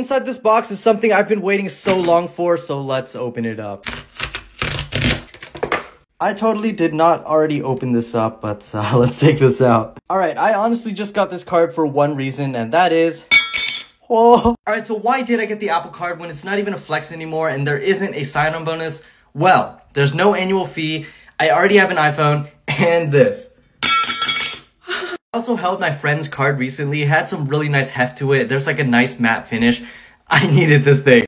Inside this box is something I've been waiting so long for, so let's open it up. I totally did not already open this up, but uh, let's take this out. Alright, I honestly just got this card for one reason, and that is... Whoa. Alright, so why did I get the Apple card when it's not even a flex anymore and there isn't a sign-on bonus? Well, there's no annual fee, I already have an iPhone, and this. Also held my friend's card recently, it had some really nice heft to it, there's like a nice matte finish. I needed this thing.